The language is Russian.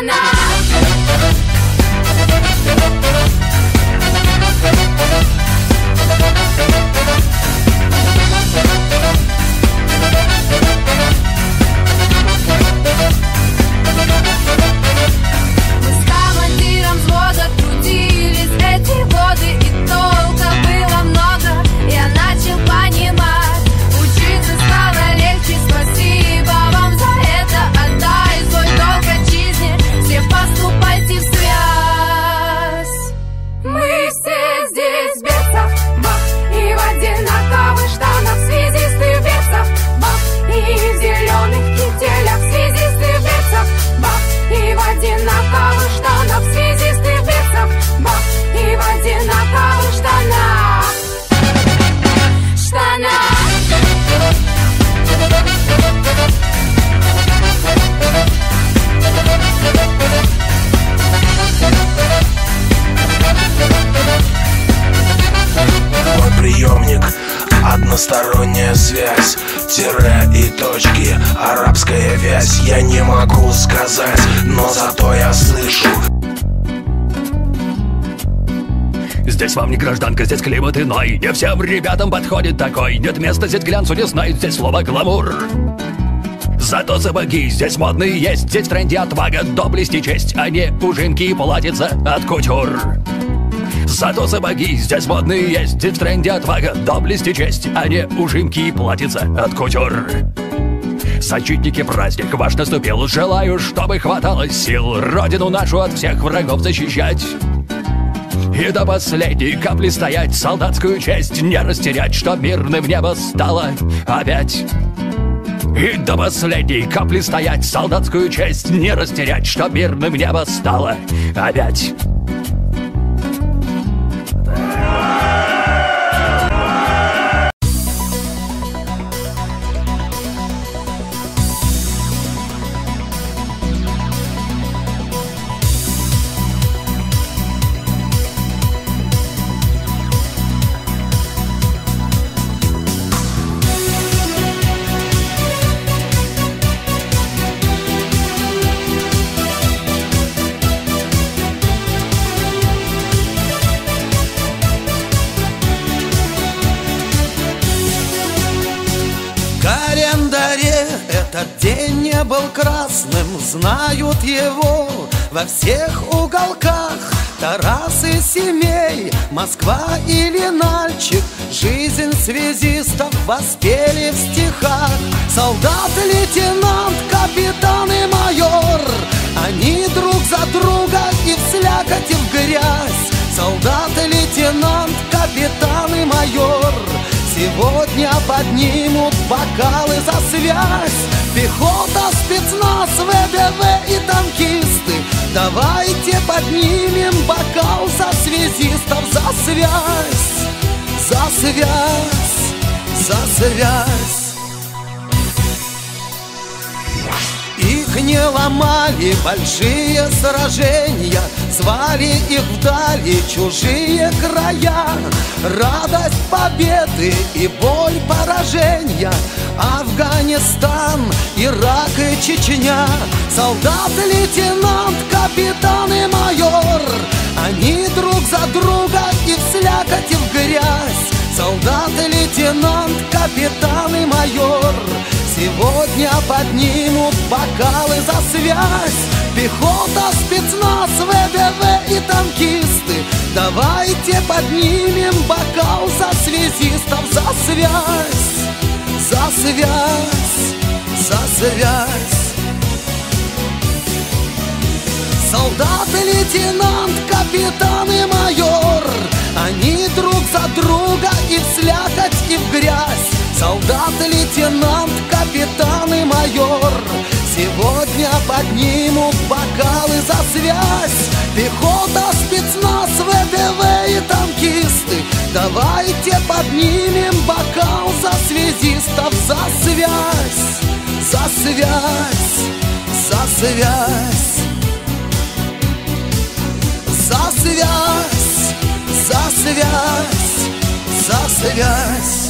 Nana. Односторонняя связь. Тире и точки Арабская вязь. Я не могу сказать Но зато я слышу. Здесь вам не гражданка, здесь климат иной. Не всем ребятам подходит такой. Нет места здесь глянцу не знают Здесь слово гламур Зато сапоги здесь модные есть. Здесь в тренде отвага, доблесть и честь. А не ужинки и от кутюр Зато сапоги здесь модные есть Здесь в тренде отвага, доблесть и честь А не ужинки и платьица от кутюр. Защитники праздник ваш наступил. Желаю, чтобы хватало сил Родину нашу от всех врагов защищать. И до последней капли стоять Солдатскую честь не растерять Чтоб мирным небо стало опять. И до последней капли стоять Солдатскую честь не растерять Чтоб мирным небо стало опять календаре. Этот день не был красным Знают его во всех уголках. Тарасы семей, Москва или Нальчик Жизнь связистов воспели в стихах. Солдат, лейтенант, капитан и майор Они друг за друга и в слякоть, и в грязь. Солдат, лейтенант, капитан и майор Сегодня поднимут бокалы за связь. Пехота, спецназ, ВДВ и танкисты. Давайте поднимем бокал за связистов. За связь, за связь, за связь. Их не ломали большие сражения Звали их вдали чужие края. Радость победы и боль поражения. Афганистан, Ирак и Чечня. Солдат, лейтенант, капитан и майор. Они друг за друга и в слякоть, и в грязь. Солдат, лейтенант, капитан и майор. Сегодня поднимут бокалы за связь. Пехота, спецназ, танкисты Давайте поднимем бокал за связистов За связь, за связь, за связь. Солдат, лейтенант, капитан и майор Они друг за друга и в слякоть, и в грязь. Солдат, лейтенант, капитан и майор Сегодня поднимут бокалы за связь Давайте поднимем бокал за связистов За связь, за связь, за связь. За связь, за связь, за связь